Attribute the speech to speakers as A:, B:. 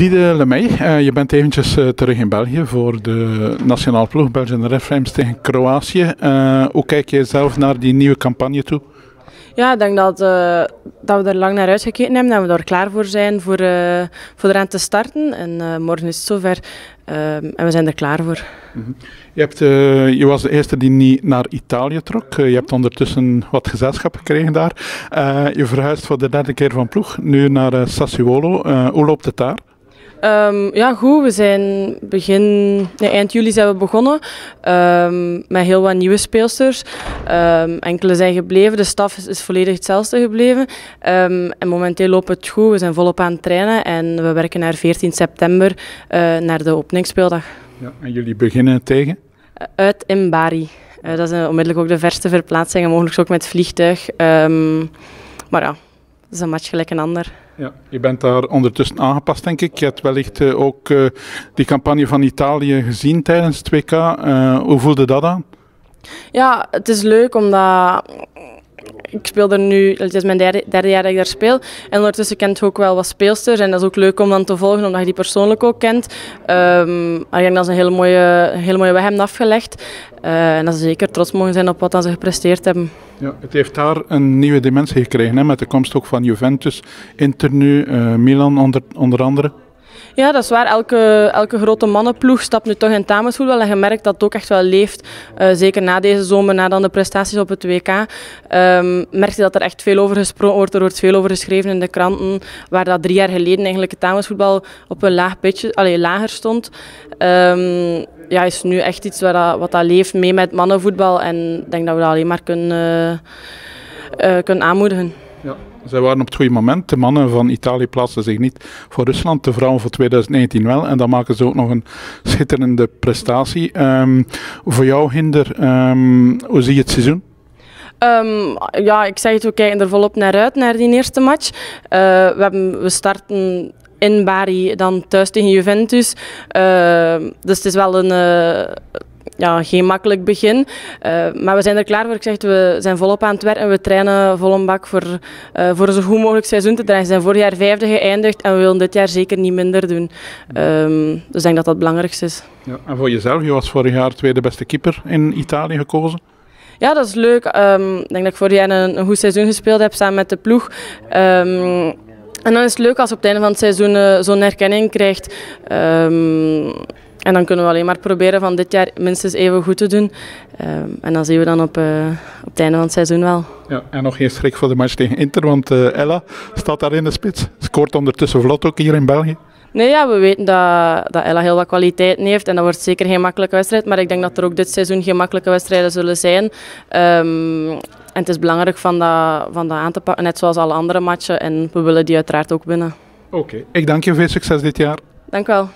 A: Diede Lemay, uh, je bent eventjes uh, terug in België voor de nationale ploeg Belgian Reframes tegen Kroatië. Uh, hoe kijk je zelf naar die nieuwe campagne toe?
B: Ja, ik denk dat, dat we er lang naar uitgekeken hebben en we er klaar voor zijn voor, voor eraan te starten. En morgen is het zover en we zijn er klaar voor.
A: Mm -hmm. je, hebt, je was de eerste die niet naar Italië trok. je hebt ondertussen wat gezelschap gekregen daar. je verhuist voor de derde keer van ploeg, nu naar Sassuolo. hoe loopt het daar?
B: Um, ja, goed. We zijn begin, nee, eind juli zijn we begonnen um, met heel wat nieuwe speelsters. Um, enkele zijn gebleven, de staf is, is volledig hetzelfde gebleven. en momenteel loopt het goed. We zijn volop aan het trainen en we werken naar 14 september uh, naar de openingsspeeldag.
A: Ja, en jullie beginnen tegen?
B: Uh, uit in Bari. Uh, dat is onmiddellijk ook de verste verplaatsing en mogelijk ook met vliegtuig. maar ja, dat is een match gelijk een ander.
A: Ja, je bent daar ondertussen aangepast, denk ik. Je hebt wellicht uh, ook uh, die campagne van Italië gezien tijdens het WK. Uh, hoe voelde dat aan?
B: Ja, het is leuk omdat ik speel er nu, het is mijn derde, derde, jaar dat ik daar speel. En ondertussen kent je ook wel wat speelsters. En dat is ook leuk om dan te volgen, omdat je die persoonlijk ook kent. Um, ik dat ze een hele mooie, hele mooie weg hebben afgelegd. Uh, en dat ze zeker trots mogen zijn op wat ze gepresteerd hebben.
A: Ja, het heeft daar een nieuwe dimensie gekregen, hè, met de komst ook van Juventus, Inter nu, uh, Milan onder, onder andere.
B: Ja, dat is waar. Elke, elke grote mannenploeg stapt nu toch in damesvoetbal. En je merkt dat het ook echt wel leeft. Uh, zeker na deze zomer, na dan de prestaties op het WK. Um, ehm, merk je dat er echt veel over gesproken wordt. Er wordt veel over geschreven in de kranten. Waar dat drie jaar geleden eigenlijk het damesvoetbal op een laag pitje, allee, lager stond. Um, ja, is nu echt iets wat dat, wat dat leeft mee met mannenvoetbal. En ik denk dat we dat alleen maar kunnen, uh, uh, kunnen aanmoedigen.
A: Ja. Zij waren op het goede moment. De mannen van Italië plaatsen zich niet voor Rusland, de vrouwen voor 2019 wel. En dan maken ze ook nog een schitterende prestatie. Um, voor jou, Hinder, um, hoe zie je het seizoen?
B: Um, ja, ik zeg het, we kijken er volop naar uit, naar die eerste match. Uh, we, we starten in Bari, dan thuis tegen Juventus. Dus het is wel een, uh, ja, geen makkelijk begin. Uh, maar we zijn er klaar voor. Ik zeg, we zijn volop aan het werken. We trainen vol een bak voor, uh, voor een zo goed mogelijk seizoen te draaien. We zijn vorig jaar vijfde geëindigd en we willen dit jaar zeker niet minder doen. Um, dus ik denk dat dat het belangrijkste is.
A: Ja, en voor jezelf, je was vorig jaar tweede beste keeper in Italië gekozen.
B: Ja, dat is leuk. Um, ik denk dat ik vorig jaar een, een, goed seizoen gespeeld heb samen met de ploeg. Um, en dan is het leuk als je op het einde van het seizoen uh, zo'n erkenning krijgt. Um, en dan kunnen we alleen maar proberen van dit jaar minstens even goed te doen. Um, en dan zien we dan op, uh, op het einde van het seizoen wel.
A: Ja, en nog geen schrik voor de match tegen Inter, want uh, Ella staat daar in de spits. Scoort ondertussen vlot ook hier in België.
B: Nee, ja, we weten dat, dat Ella heel wat kwaliteiten heeft en dat wordt zeker geen makkelijke wedstrijd. Maar ik denk dat er ook dit seizoen geen makkelijke wedstrijden zullen zijn. Um, en het is belangrijk van dat, van dat aan te pakken, net zoals alle andere matchen. En we willen die uiteraard ook winnen.
A: Oké, okay. ik dank je veel succes dit jaar.
B: Dank wel.